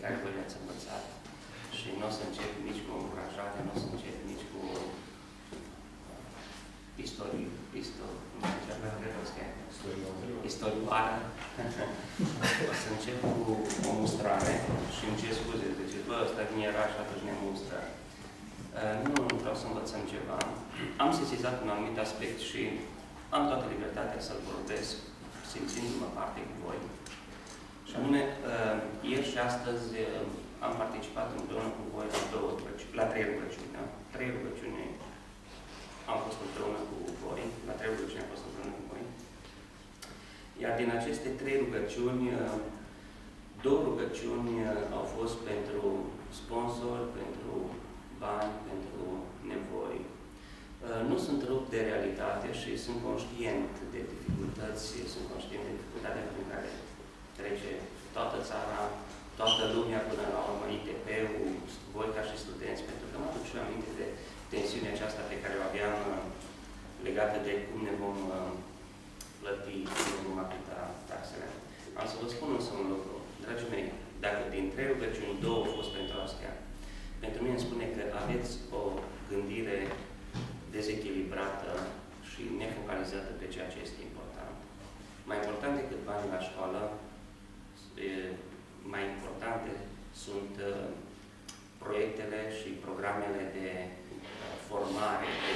pe care voi le-ați învățat. Și nu o să încep nici cu încurajare, nu o să încep nici cu istorie, istorioară. o să încep cu o mustrare și îmi cer scuze, deci bă, ăsta vine era și atunci ne mustră. Uh, nu, nu vreau să învățăm ceva. Am sesizat un anumit aspect și am toată libertatea să-l vorbesc, simțindu-mă parte cu voi. Și anume, uh, ieri și astăzi uh, am participat împreună cu voi la două rugăciuni, la trei rugăciuni, da? Trei rugăciuni am fost împreună cu voi, la trei rugăciuni am fost împreună cu voi. Iar din aceste trei rugăciuni, uh, două rugăciuni au fost pentru sponsor, pentru bani, pentru nevoi. Uh, nu sunt rupt de realitate și sunt conștient de dificultăți, sunt conștient de dificultatea prin care trece toată țara, toată lumea până la urmă, ITP-ul, voi ca și studenți, pentru că mă aduc și aminte de tensiunea aceasta pe care o aveam uh, legată de cum ne vom uh, plăti, cum ne vom aplica taxele. Am să vă spun însă un lucru. Dragii mei, dacă din trei rugăciuni două au fost pentru astea, pentru mine îmi spune că aveți o gândire dezechilibrată și nefocalizată pe ceea ce este important. Mai important decât banii la școală, mai importante sunt uh, proiectele și programele de uh, formare, de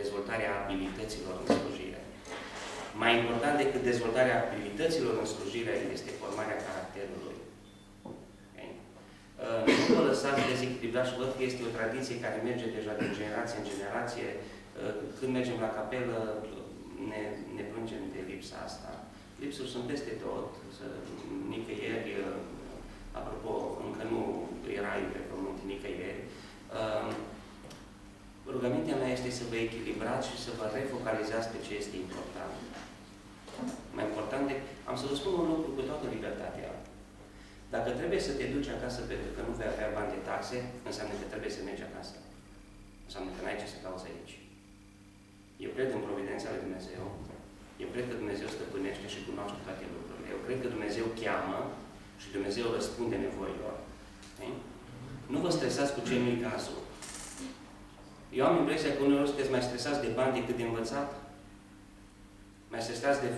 dezvoltarea abilităților în slujire. Mai important decât dezvoltarea abilităților în slujire este formarea caracterului. Okay? Uh, nu vă lăsați dezechilibrat și văd că este o tradiție care merge deja din generație în generație. Când mergem la capelă, ne, ne plângem de lipsa asta. Lipsuri sunt peste tot, nicăieri, apropo, încă nu era pe pământ nicăieri. Uh, rugămintea mea este să vă echilibrați și să vă refocalizați pe ce este important. Mai important de... Am să vă spun un lucru cu toată libertatea. Dacă trebuie să te duci acasă pentru că nu vei avea bani de taxe, înseamnă că trebuie să mergi acasă. Înseamnă că n-ai ce să cauți aici. Eu cred în Providența lui Dumnezeu. Eu cred că Dumnezeu stăpânește și cunoaște toate lucrurile. Eu cred că Dumnezeu cheamă și Dumnezeu răspunde nevoilor. Okay? Nu vă stresați cu ce nu cazul. Eu am impresia că uneori sunteți mai stresați de bani decât de învățat. Mai stresați de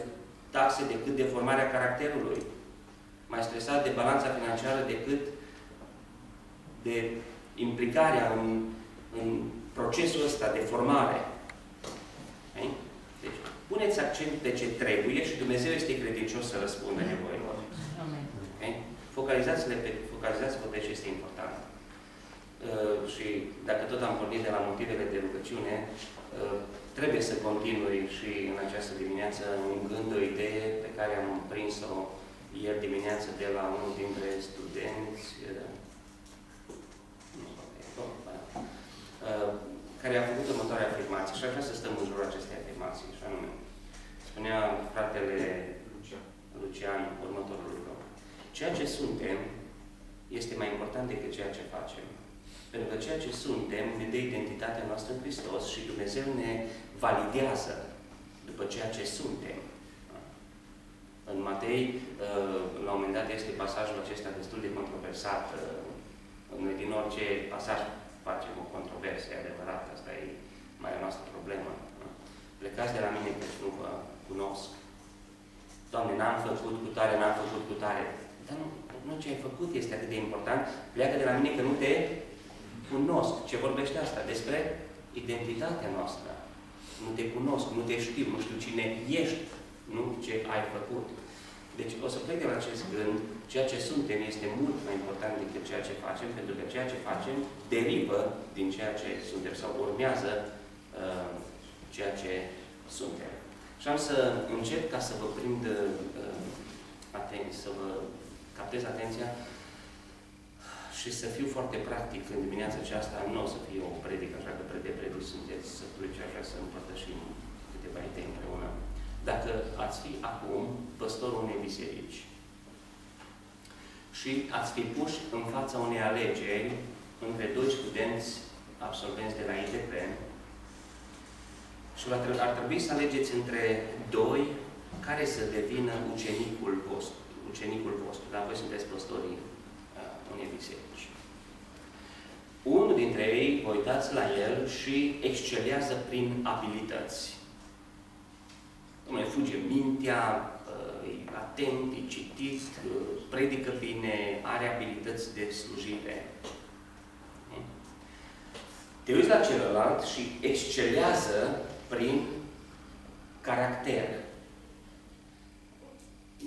taxe decât de formarea caracterului. Mai stresați de balanța financiară decât de implicarea în, în procesul ăsta de formare. Okay? Deci, puneți accent pe ce trebuie și Dumnezeu este credincios să răspundă nevoilor. Okay? Focalizați-vă pe, focalizați pe ce este important. Uh, și dacă tot am pornit de la motivele de rugăciune, uh, trebuie să continui și în această dimineață un gând, o idee pe care am prins-o ieri dimineață de la unul dintre studenți, uh, uh, care a făcut următoarea afirmație și aș vrea să stăm în jurul acestei afirmații, și anume, spunea fratele Lucian următorul lucru. Ceea ce suntem este mai important decât ceea ce facem. Pentru că ceea ce suntem ne dă identitatea noastră în Hristos și Dumnezeu ne validează după ceea ce suntem. În Matei, uh, la un moment dat, este pasajul acesta destul de controversat. Uh, noi din orice pasaj facem o controversă, e adevărat, asta e mai a noastră problemă. Plecați de la mine că nu vă cunosc. Doamne, n-am făcut cu tare, n-am făcut cu tare. Dar nu, nu ce ai făcut este atât de important. Pleacă de la mine că nu te cunosc. Ce vorbește asta? Despre identitatea noastră. Nu te cunosc, nu te știu, nu știu cine ești, nu ce ai făcut. Deci o să plec de la acest gând, ceea ce suntem este mult mai important decât ceea ce facem, pentru că ceea ce facem derivă din ceea ce suntem sau urmează uh, ceea ce suntem. Și am să încep ca să vă prind uh, atenție, să vă captez atenția și să fiu foarte practic în dimineața aceasta, nu o să fie o predică, așa că de predic sunteți să plece așa să împărtășim câteva idei împreună. Dacă ați fi acum păstorul unei biserici și ați fi puși în fața unei alegeri între doi studenți absolvenți de la IDP și Și ar trebui să alegeți între doi care să devină ucenicul vostru. Ucenicul vostru, dar voi sunteți păstorii uh, unei biserici. Unul dintre ei, vă uitați la el și excelează prin abilități. Dom'le, fuge mintea, uh, e atent, e citit, uh, predică bine, are abilități de slujire. Te uiți la celălalt și excelează prin caracter.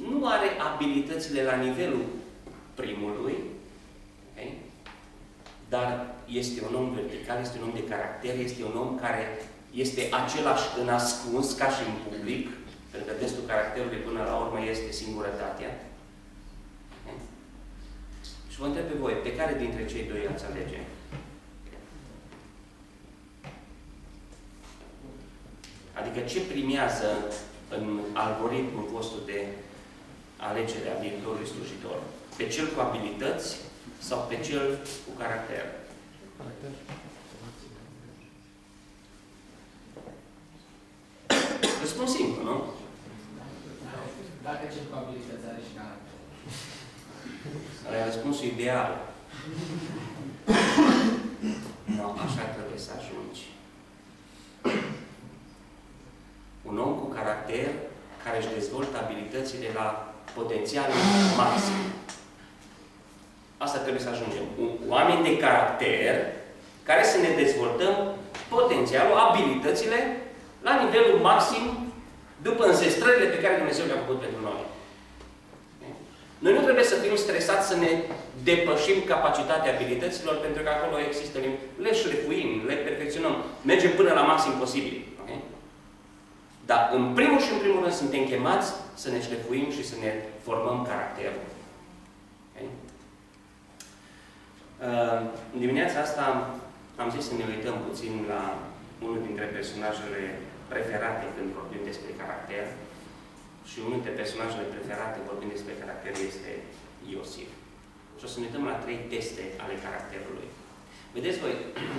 Nu are abilitățile la nivelul primului, okay? dar este un om vertical, este un om de caracter, este un om care este același în ascuns ca și în public, pentru că testul caracterului până la urmă este singurătatea. Okay? Și vă întreb pe voi, pe care dintre cei doi ați alege? Adică ce primează în algoritmul vostru de alegere a viitorului slujitor? Pe cel cu abilități sau pe cel cu caracter? Caracter. Răspund simplu, nu? Dacă cel cu abilități are și caracter. Are răspunsul ideal. nu, no, așa trebuie să ajungi un om cu caracter care își dezvoltă abilitățile la potențial maxim. Asta trebuie să ajungem. Oameni de caracter care să ne dezvoltăm potențialul, abilitățile la nivelul maxim după înzestrările pe care Dumnezeu le-a făcut pentru noi. Noi nu trebuie să fim stresați să ne depășim capacitatea abilităților, pentru că acolo există le șlefuim, le perfecționăm, mergem până la maxim posibil. Dar în primul și în primul rând suntem chemați să ne șlefuim și să ne formăm caracterul. Okay? Uh, în dimineața asta am zis să ne uităm puțin la unul dintre personajele preferate când vorbim despre caracter. Și unul dintre personajele preferate vorbind despre caracter este Iosif. Și o să ne uităm la trei teste ale caracterului. Vedeți voi,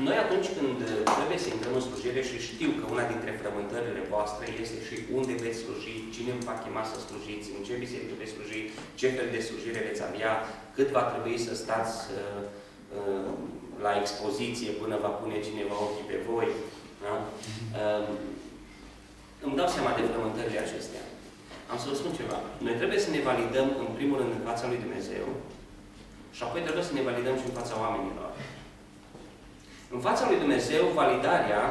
noi atunci când trebuie să intrăm în slujire și știu că una dintre frământările voastre este și unde veți sluji, cine îmi va chema să slujiți, în ce biserică veți sluji, ce fel de slujire veți avea, cât va trebui să stați uh, uh, la expoziție până va pune cineva ochii pe voi. Da? Uh, îmi dau seama de frământările acestea. Am să vă spun ceva. Noi trebuie să ne validăm în primul rând în fața lui Dumnezeu și apoi trebuie să ne validăm și în fața oamenilor. În fața lui Dumnezeu, validarea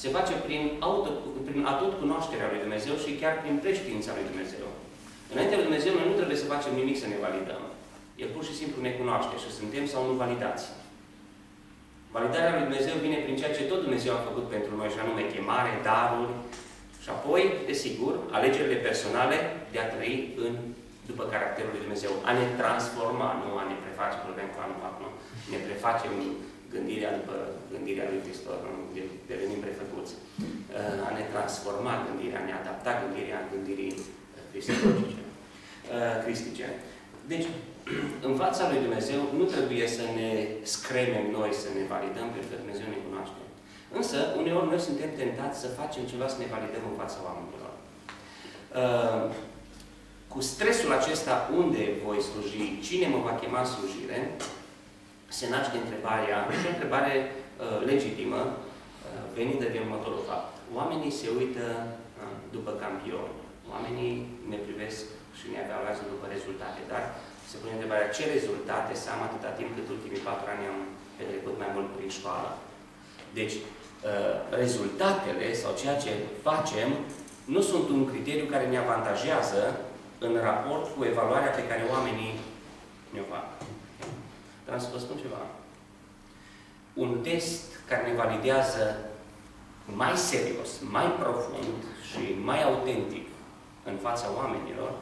se face prin, auto, prin adult cunoașterea lui Dumnezeu și chiar prin preștiința lui Dumnezeu. Înainte lui Dumnezeu, noi nu trebuie să facem nimic să ne validăm. El pur și simplu ne cunoaște și suntem sau nu validați. Validarea lui Dumnezeu vine prin ceea ce tot Dumnezeu a făcut pentru noi, și anume chemare, daruri, și apoi, desigur, alegerile personale de a trăi în, după caracterul lui Dumnezeu. A ne transforma, nu a ne preface, vorbim cu anul acum, ne prefacem gândirea după gândirea lui Hristos, devenim prefăcuți. Uh, a ne transforma gândirea, a ne adapta gândirea gândirii cristologice, uh, cristice. Deci, în fața lui Dumnezeu nu trebuie să ne scremem noi, să ne validăm, pentru că Dumnezeu ne cunoaște. Însă, uneori noi suntem tentați să facem ceva să ne validăm în fața oamenilor. Uh, cu stresul acesta, unde voi sluji, cine mă va chema slujire, se naște întrebarea, și o întrebare uh, legitimă, uh, venită din următorul fapt. Oamenii se uită uh, după campion. Oamenii ne privesc și ne evaluează după rezultate, dar se pune întrebarea ce rezultate să am atâta timp cât ultimii patru ani am petrecut mai mult prin școală. Deci, uh, rezultatele sau ceea ce facem nu sunt un criteriu care ne avantajează în raport cu evaluarea pe care oamenii ne-o fac. Dar să vă spun ceva. Un test care ne validează mai serios, mai profund și mai autentic în fața oamenilor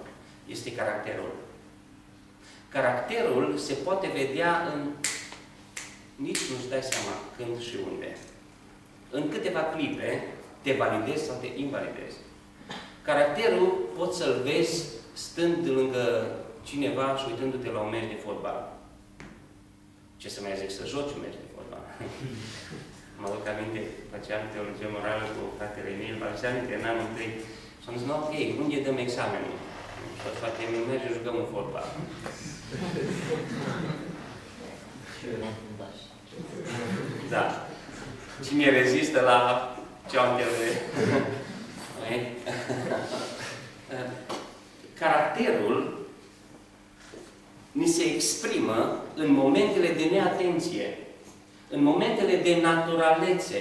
este caracterul. Caracterul se poate vedea în nici nu-ți dai seama când și unde. În câteva clipe te validezi sau te invalidezi. Caracterul poți să-l vezi stând lângă cineva și uitându-te la un meci de fotbal. Ce să mai zic, să joci un meci de fotbal. mă duc aminte, făceam teologie morală cu fratele Emil Balsani, că în anul întâi și am zis, no, ok, unde dăm examenul? Și frate Emil, merge, jucăm un fotbal. Da. Cine rezistă la ceantele? Caracterul ni se exprimă în momentele de neatenție, în momentele de naturalețe.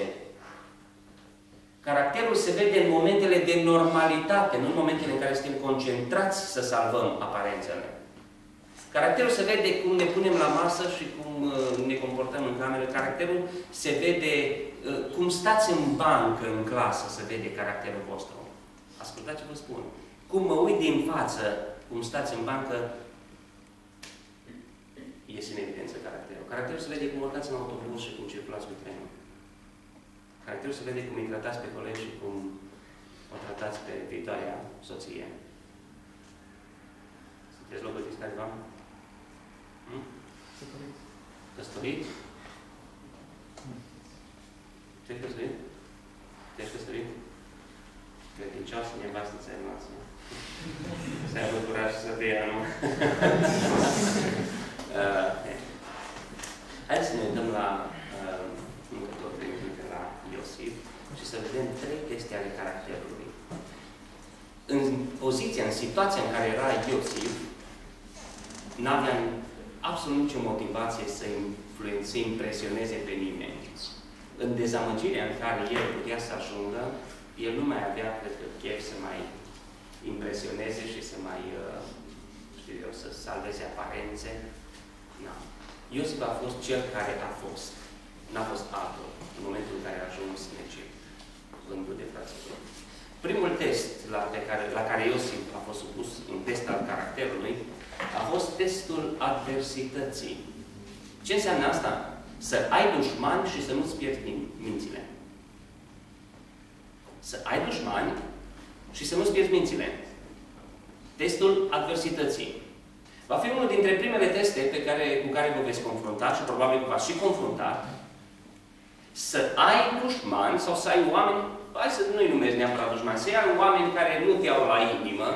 Caracterul se vede în momentele de normalitate, nu în momentele în care suntem concentrați să salvăm aparențele. Caracterul se vede cum ne punem la masă și cum uh, ne comportăm în cameră. Caracterul se vede uh, cum stați în bancă, în clasă, se vede caracterul vostru. Ascultați ce vă spun. Cum mă uit din față, cum stați în bancă, caracterul. Caracterul se vede cum urcați în autobuz și cum circulați cu trenul. Caracterul se vede cum îi tratați pe colegi și cum o tratați pe viitoarea soție. Sunteți logodiți careva? Hmm? Căsătorit? Ce-ai căsătorit? Te-ai căsătorit? Credincioasă, nevastă ți-ai noastră. Să aibă curaj să te ia, nu? Uh, Haideți să ne uităm la uh, încă tot la Iosif și să vedem trei chestii ale caracterului. În poziția, în situația în care era Iosif, n-avea absolut nicio motivație să influențe, să impresioneze pe nimeni. În dezamăgirea în care el putea să ajungă, el nu mai avea, cred că, chef să mai impresioneze și să mai, uh, știu eu, să salveze aparențe. Nu. Iosif a fost cel care a fost. N-a fost altul în momentul în care a ajuns în Egipt, vândut de frații Primul test la, pe care, la care Iosif a fost supus, un test al caracterului, a fost testul adversității. Ce înseamnă asta? Să ai dușmani și să nu-ți pierzi mințile. Să ai dușmani și să nu-ți pierzi mințile. Testul adversității. Va fi unul dintre primele teste pe care, cu care vă veți confrunta și probabil vă v-ați și confruntat. Să ai dușmani sau să ai oameni, hai să nu-i numesc neapărat dușmani, să ai oameni care nu te iau la inimă,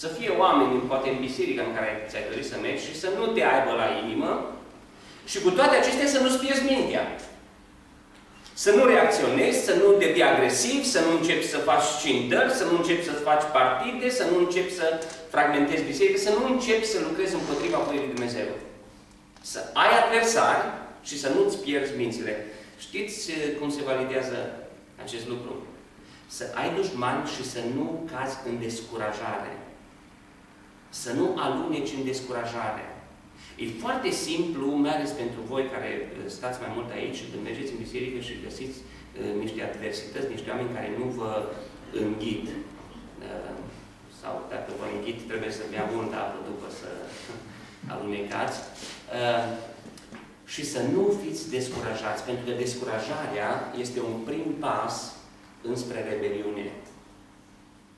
să fie oameni, poate în biserică în care ți-ai dorit să mergi și să nu te aibă la inimă și cu toate acestea să nu-ți pierzi mintea. Să nu reacționezi, să nu devii agresiv, să nu începi să faci scindări, să nu începi să faci partide, să nu începi să fragmentezi biserică, să nu începi să lucrezi împotriva voii lui Dumnezeu. Să ai adversari și să nu-ți pierzi mințile. Știți eh, cum se validează acest lucru? Să ai dușmani și să nu cazi în descurajare. Să nu aluneci în descurajare. E foarte simplu, mai ales pentru voi care uh, stați mai mult aici și când mergeți în biserică și găsiți uh, niște adversități, niște oameni care nu vă înghit. Uh, sau dacă vă înghit, trebuie să bea multă apă după să alunecați. Uh, și să nu fiți descurajați, pentru că descurajarea este un prim pas înspre rebeliune.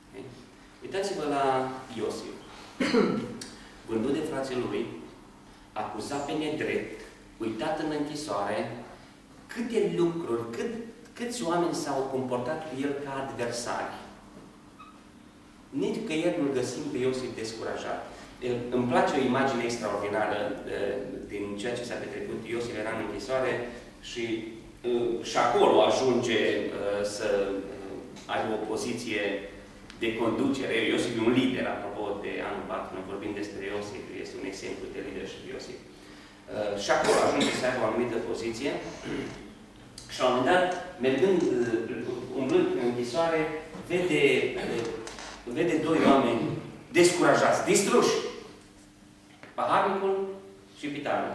Okay? Uitați-vă la Iosif. Vândut de frații lui, acuzat pe nedrept, uitat în închisoare, câte lucruri, cât, câți oameni s-au comportat cu el ca adversari. Nici că el nu-l găsim pe Iosif descurajat. Îmi place o imagine extraordinară din ceea ce s-a petrecut. Iosif era în închisoare și, și acolo ajunge să aibă o poziție de conducere. Iosif e un lider, apropo de anul 4, când vorbim despre Iosif, este un exemplu de leadership Iosif. Uh, și acolo ajunge să aibă o anumită poziție și la un moment dat, mergând, uh, umblând în închisoare, vede, uh, vede doi oameni descurajați, distruși. Paharnicul și pitarul.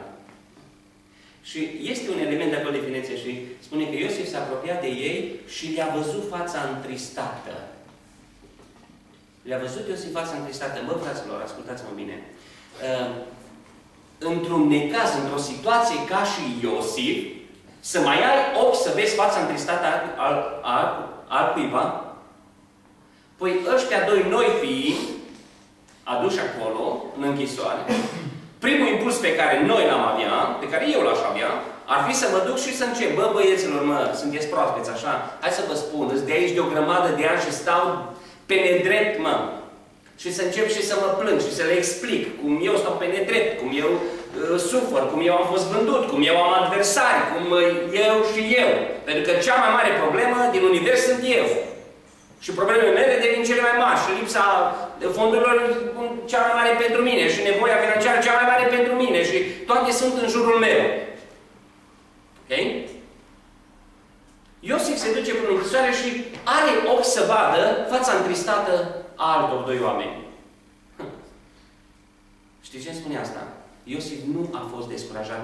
Și este un element de acolo de definiție și spune că Iosif s-a apropiat de ei și le-a văzut fața întristată. Le-a văzut Iosif fața întristată. Bă, fraților, ascultați-mă bine. Uh, într-un necaz, într-o situație ca și Iosif, să mai ai ochi să vezi fața întristată al, al, al, al cuiva? Păi ăștia doi noi fii aduși acolo, în închisoare, primul impuls pe care noi l-am avea, pe care eu l-aș avea, ar fi să mă duc și să încep. Bă, băieților, mă, sunteți proaspeți, așa? Hai să vă spun, îți de aici de o grămadă de ani și stau pe nedrept, mă. Și să încep și să mă plâng și să le explic cum eu stau pe nedrept, cum eu uh, sufăr, cum eu am fost vândut, cum eu am adversari, cum uh, eu și eu. Pentru că cea mai mare problemă din univers sunt eu. Și problemele mele devin cele mai mari și lipsa fondurilor cea mai mare pentru mine și nevoia financiară cea mai mare pentru mine și toate sunt în jurul meu. Ok? Iosif se duce prin închisoare și are ochi să vadă fața întristată a altor doi oameni. Știți ce spune asta? Iosif nu a fost descurajat.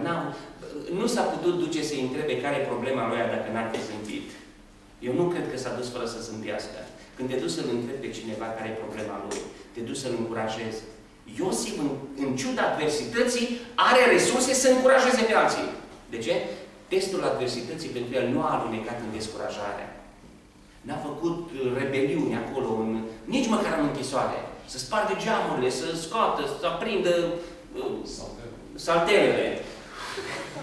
nu s-a putut duce să-i întrebe care e problema lui dacă n-ar fi zâmbit. Eu nu cred că s-a dus fără să zâmbească. Când te duci să-l întrebi pe cineva care e problema lui, te duci să-l încurajezi. Iosif, în, în ciuda adversității, are resurse să încurajeze pe alții. De ce? Testul adversității pentru el nu a alunecat în descurajare. N-a făcut rebeliuni acolo, în, nici măcar în închisoare. Să spargă geamurile, să scoată, să aprindă uh, salterele.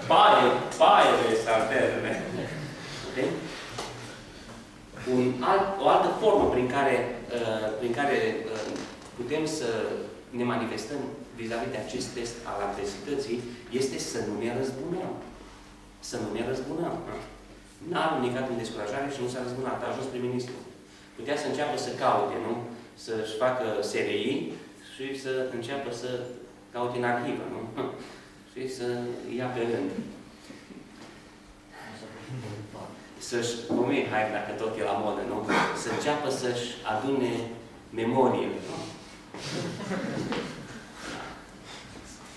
Paie, paiele, salterele. Okay? un alt, o altă formă prin care, uh, prin care uh, putem să ne manifestăm vis-a-vis -vis de acest test al adversității este să nu ne răzbunăm. Să nu ne răzbunăm. N-a alunecat în descurajare și nu s-a răzbunat. A ajuns prim-ministru. Putea să înceapă să caute, nu? Să-și facă SRI și să înceapă să caute în arhivă, nu? Și să ia pe rând să-și, cum e, hai, dacă tot e la modă, nu? Să înceapă să-și adune memoriile, nu?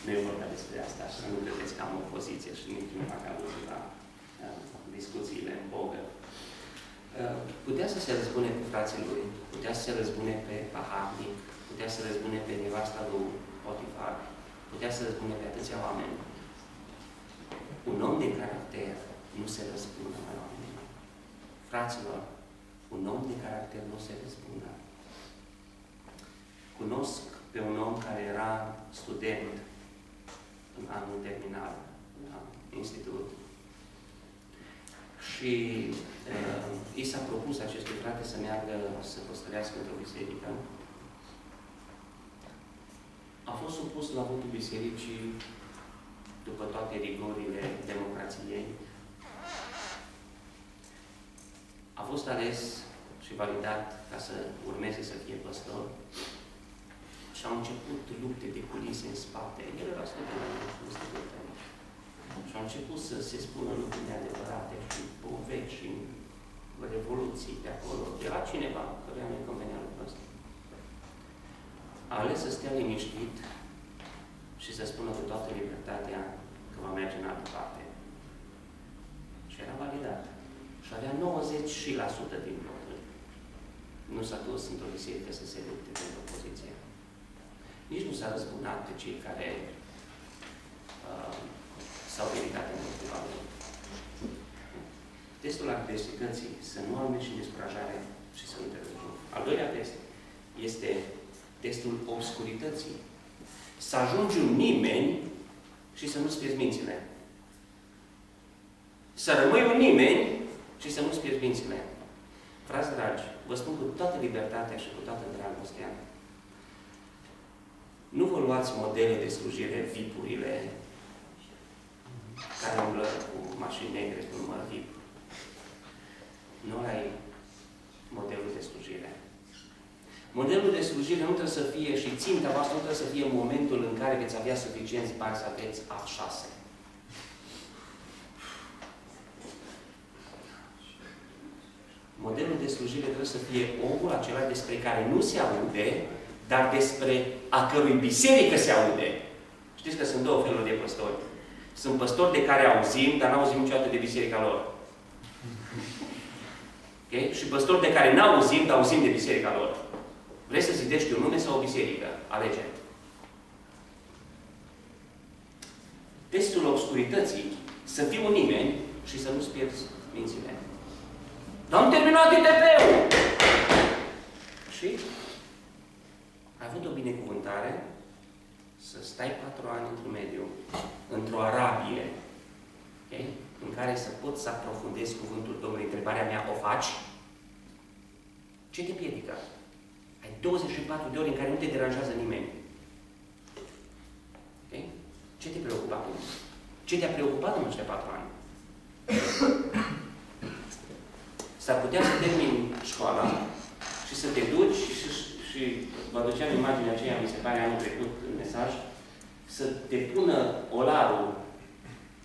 Nu e vorba despre asta, și nu credeți că am o poziție și nici nu fac aluzie la uh, discuțiile în bogă. Uh, putea să se răzbune pe frații lui, putea să se răzbune pe paharnic, putea să se răzbune pe nevasta lui Potifar, putea să răzbune pe atâția oameni. Un om de caracter nu se răzbună mai Fraților, un om de caracter nu se răspunde. Cunosc pe un om care era student în anul terminal la institut și uh, i s-a propus acestui frate să meargă să păstărească într-o biserică. A fost supus la votul bisericii după toate rigorile democrației. A fost ales și validat ca să urmeze să fie păstor și au început lupte de culise în spate. El era student, Și au început să se spună lucruri neadevărate și povești și revoluții de acolo. Era cineva care nu convenea lucrul ăsta. A ales să stea liniștit și să spună cu toată libertatea că va merge în altă parte. Și era validat și avea 90% din voturi. Nu s-a dus într-o biserică să se lupte pentru opoziție. Nici nu s-a răzbunat de cei care uh, s-au ridicat împotriva lui. Testul adversității, să nu aluneci în descurajare și să nu te răzbuni. Al doilea test este testul obscurității. Să ajungi un nimeni și să nu-ți pierzi mințile. Să rămâi un nimeni și să nu-ți pierzi mințile. Frați dragi, vă spun cu toată libertatea și cu toată dragostea, nu vă luați modele de slujire VIP-urile care umblă cu mașini negre cu număr VIP. Nu ai modelul de slujire. Modelul de slujire nu trebuie să fie și ținta voastră nu trebuie să fie momentul în care veți avea suficienți bani să aveți A6. modelul de slujire trebuie să fie omul acela despre care nu se aude, dar despre a cărui biserică se aude. Știți că sunt două feluri de păstori. Sunt păstori de care auzim, dar n-auzim niciodată de biserica lor. Okay? Și păstori de care n-auzim, dar auzim de biserica lor. Vrei să zidești un nume sau o biserică? Alege. Testul obscurității să fii un nimeni și să nu-ți pierzi mințile. Dar am terminat ITP-ul. Și ai avut o binecuvântare să stai patru ani într-un mediu, într-o Arabie, okay? în care să pot să aprofundez cuvântul Domnului. Întrebarea mea, o faci? Ce te piedică? Ai 24 de ori în care nu te deranjează nimeni. Okay? Ce te preocupă acum? Ce te-a preocupat în ăștia patru ani? S-ar putea să termini școala și să te duci și, și vă duceam imaginea aceea, mi se pare anul trecut în mesaj, să te pună olarul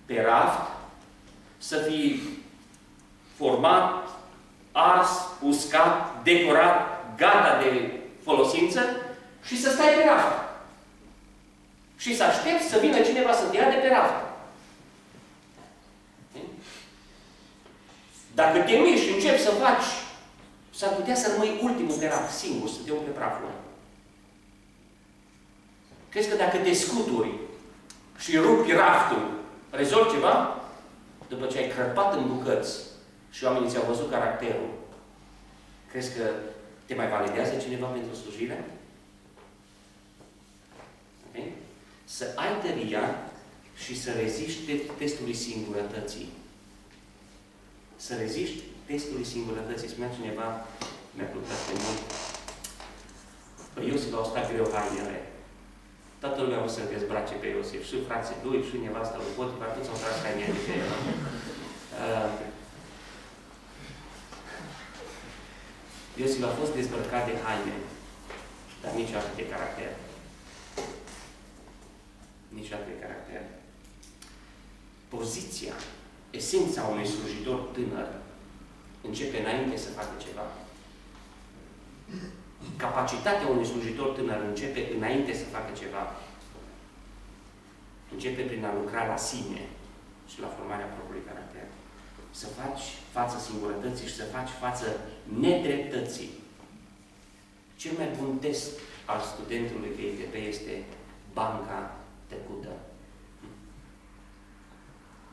pe raft, să fii format, ars, uscat, decorat, gata de folosință și să stai pe raft. Și să aștepți să vină cineva să te ia de pe raft. Dacă te uiți și începi să faci, s-ar putea să rămâi ultimul pe raft, singur, să te umple praful. Crezi că dacă te scuturi și rupi raftul, rezolvi ceva? După ce ai crăpat în bucăți și oamenii ți-au văzut caracterul, crezi că te mai validează cineva pentru slujire? Okay? Să ai tăria și să reziști testului singurătății. Să reziști testului singurătății. Spunea cineva, mi-a plăcut pe mult, Păi Iosif au stat greu hainele. Toată lumea o să-l dezbrace pe Iosif. Și frații lui, și nevasta lui Potifar, toți au tras hainele pe el. Uh, Iosif a fost dezbrăcat de haine, dar nici atât de caracter. Nici atât de caracter. Poziția, esența unui slujitor tânăr începe înainte să facă ceva. Capacitatea unui slujitor tânăr începe înainte să facă ceva. Începe prin a lucra la sine și la formarea propriului caracter. Să faci față singurătății și să faci față nedreptății. Cel mai bun test al studentului de ITP este banca tăcută.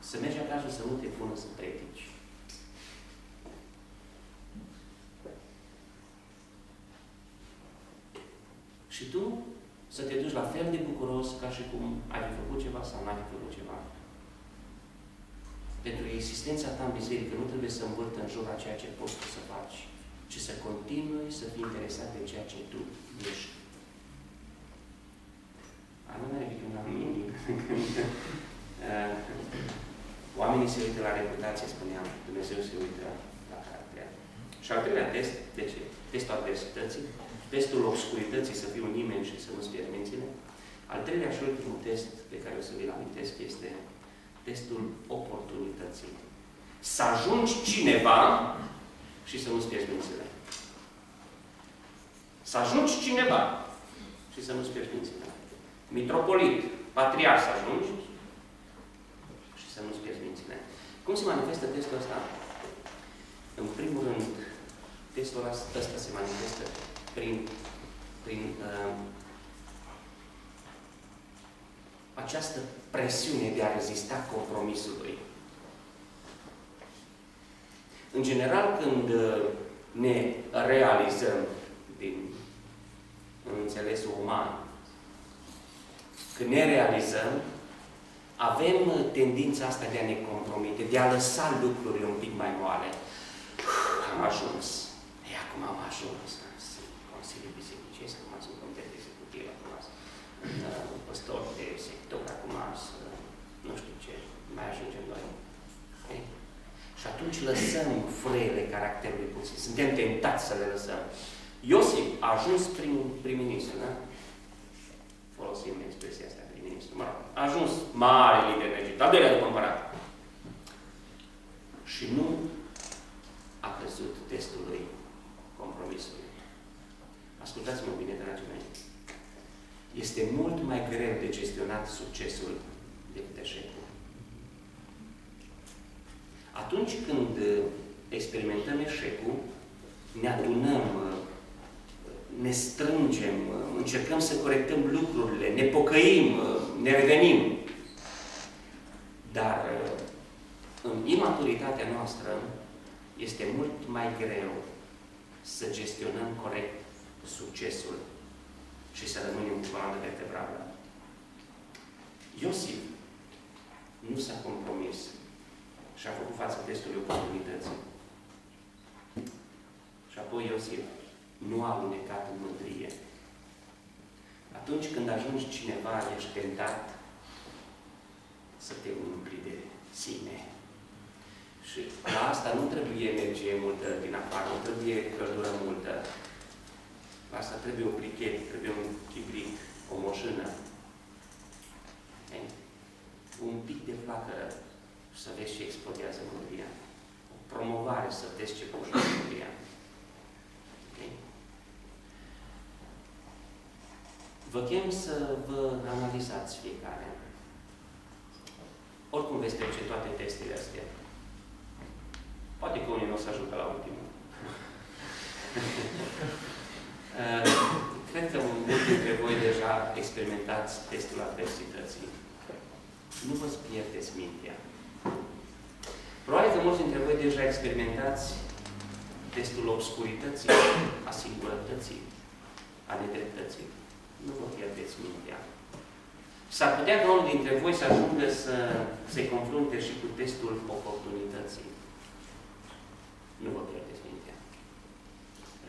Să mergi acasă să nu te pună să predici. Și tu să te duci la fel de bucuros ca și cum ai fi făcut ceva sau n-ai fi făcut ceva. Pentru existența ta în biserică nu trebuie să învârtă în jur a ceea ce poți să faci, ci să continui să fii interesat de ceea ce tu ești. Anume, când am Oamenii se uită la reputație, spuneam, Dumnezeu se uită la caracter. Și al treilea test, de ce? Testul adversității, testul obscurității, să fiu nimeni și să nu-ți pierd mințile. Al treilea și ultimul test pe care o să vi-l amintesc este testul oportunității. Să ajungi cineva și să nu-ți pierzi mințile. Să ajungi cineva și să nu-ți pierzi mințile. Mitropolit, patriar să ajungi și să nu-ți pierzi mințile. Cum se manifestă testul ăsta? În primul rând, testul ăsta se manifestă prin, prin uh, această presiune de a rezista compromisului. În general, când uh, ne realizăm din înțelesul uman, când ne realizăm, avem tendința asta de a ne compromite, de a lăsa lucrurile un pic mai moale. Am ajuns. E, acum am ajuns. Consiliul Bisericesc, acum sunt comitet executiv, acum sunt uh, păstor de sector, acum sunt nu știu ce, mai ajungem noi. Okay? Și atunci lăsăm frâiele caracterului puțin. Suntem tentați să le lăsăm. Iosif a ajuns prim, prim-ministru, da? Folosim expresia asta, prim-ministru. Mă rog, a ajuns mare lider în Egipt, al doilea după împărat. Și nu a căzut testului compromisului. Ascultați-mă bine, dragii mei. Este mult mai greu de gestionat succesul decât eșecul. Atunci când experimentăm eșecul, ne adunăm, ne strângem, încercăm să corectăm lucrurile, ne pocăim, ne revenim. Dar în imaturitatea noastră este mult mai greu să gestionăm corect succesul și să rămânem cu coloană vertebrală. Iosif nu s-a compromis și a făcut față testului oportunității. Și apoi Iosif nu a alunecat în mândrie. Atunci când ajungi cineva, ești tentat să te umpli de sine. Și la asta nu trebuie energie multă din afară, nu trebuie căldură multă. La asta trebuie o brichet, trebuie un chibrit, o moșână. Un pic de flacără să vezi ce explodează mândria. O promovare să vezi ce puși mândria. Okay? Vă chem să vă analizați fiecare. Oricum veți trece toate testele astea. Poate că unii nu o să ajungă la ultimul. Uh, cred că mulți dintre voi deja experimentați testul adversității. Nu vă pierdeți mintea. Probabil că mulți dintre voi deja experimentați testul obscurității, a singurătății, a nedreptății. Nu vă pierdeți mintea. S-ar putea ca unul dintre voi să ajungă să se confrunte și cu testul oportunității. Nu vă pierdeți mintea.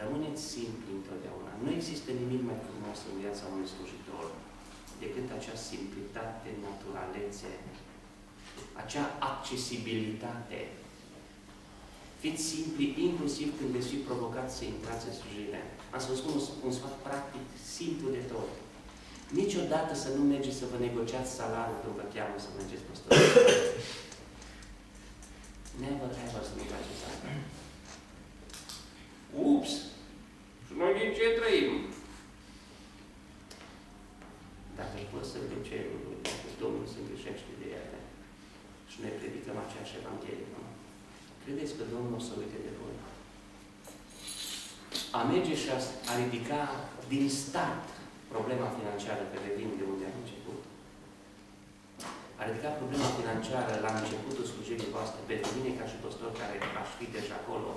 Rămâneți simpli întotdeauna. Nu există nimic mai frumos în viața unui slujitor decât acea simplitate, naturalețe, acea accesibilitate. Fiți simpli, inclusiv când veți fi provocați să intrați în slujire. Am să vă spun un, un sfat practic, simplu de tot. Niciodată să nu mergeți să vă negociați salariul când vă cheamă să mergeți păstor. Never ever să nu faceți asta. Ups! Și noi din ce trăim? Dacă își păsările cerului, dacă Domnul se îngrijește de ele și noi predicăm aceeași Evanghelie, nu? Credeți că Domnul o să uite de voi? A merge și a, a ridica din start problema financiară, că revin de unde am început. A ridicat problema financiară la începutul slujirii voastre, pentru mine ca și păstor care aș fi deja acolo,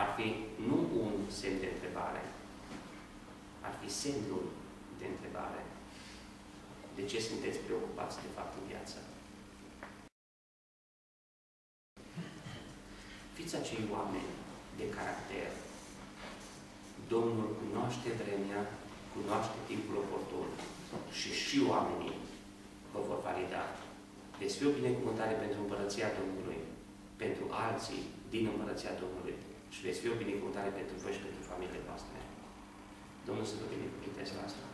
ar fi nu un semn de întrebare, ar fi semnul de întrebare. De ce sunteți preocupați de fapt în viață? Fiți acei oameni de caracter. Domnul cunoaște vremea, cunoaște timpul oportun și și oamenii vă vor valida. Veți fi o binecuvântare pentru Împărăția Domnului, pentru alții din Împărăția Domnului și veți fi o binecuvântare pentru voi și pentru familiile voastre. Domnul să vă binecuvânteze la asta.